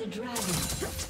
the dragon.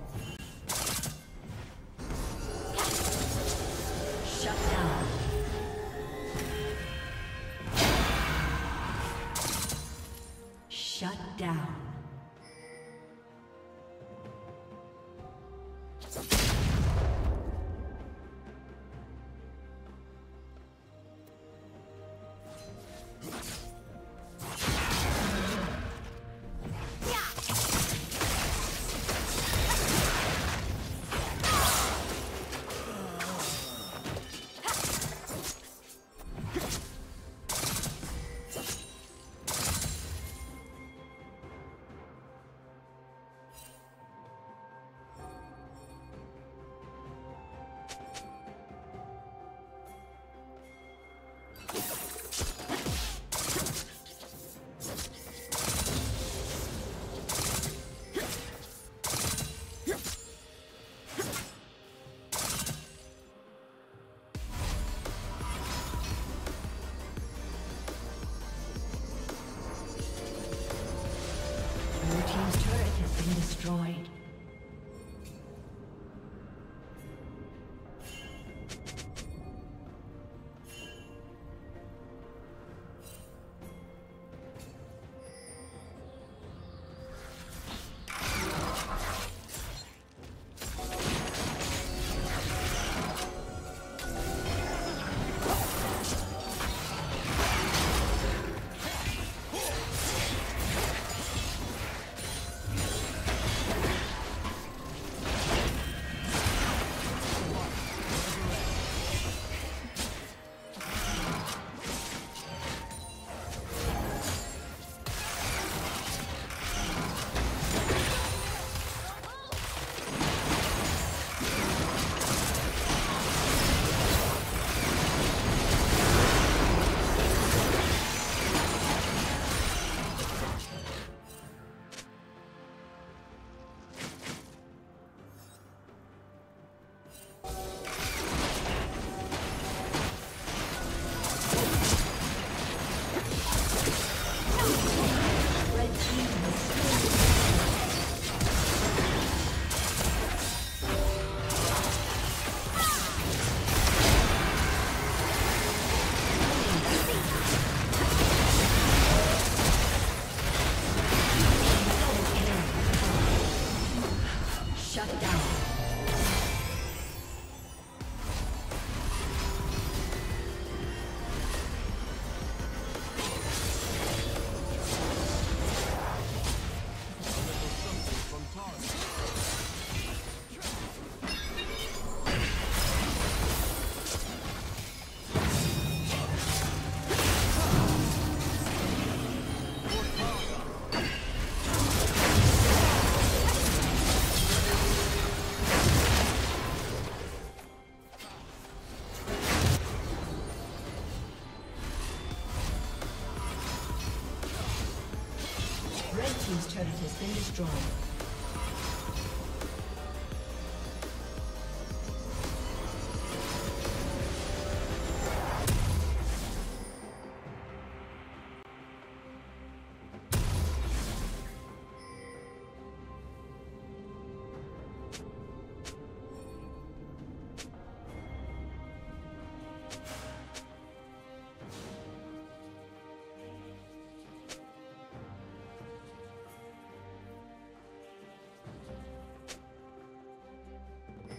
Destroyed.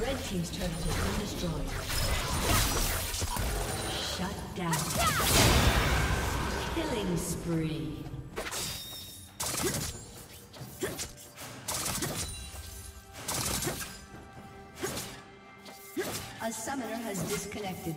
Red Team's turret has been destroyed. Shut down. Killing spree. A summoner has disconnected.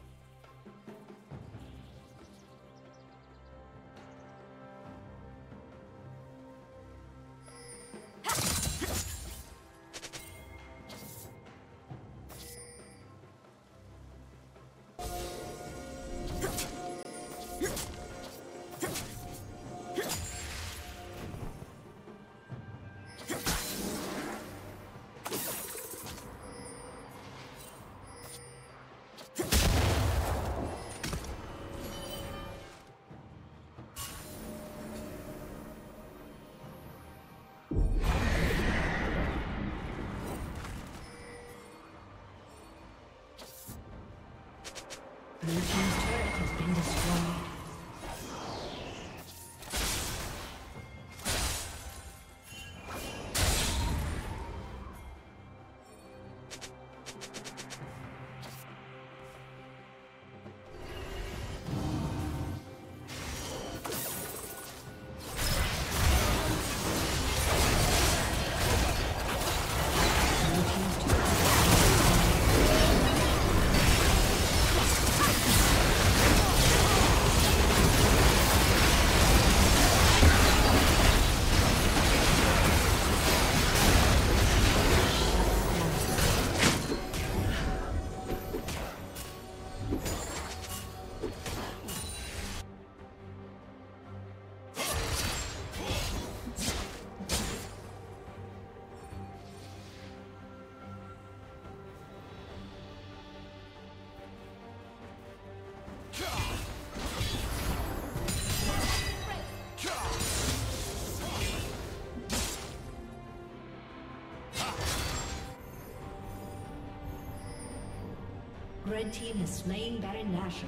Blue Team's Red team has slain Baron Nashor.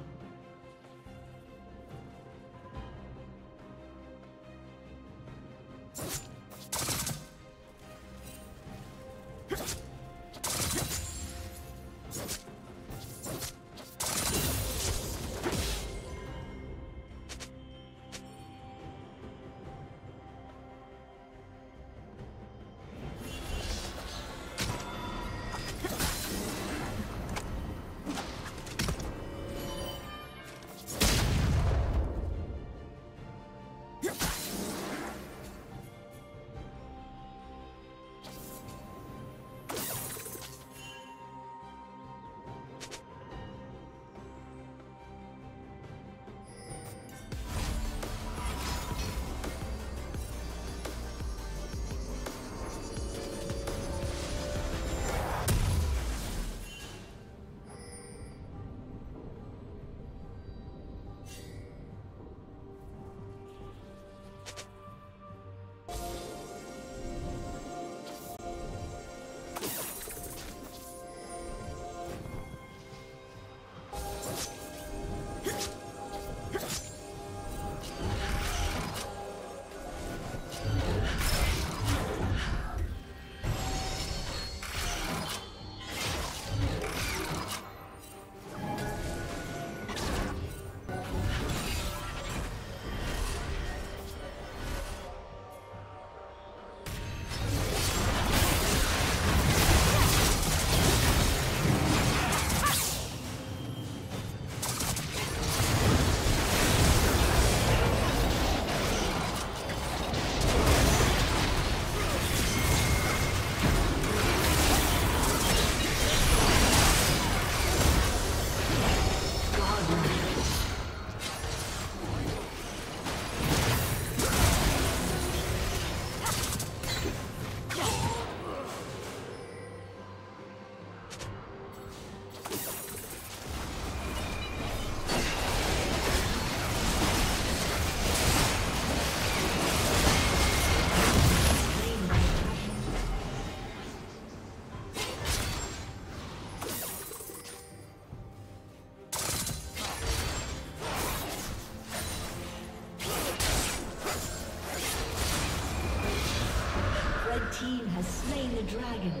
Dragon.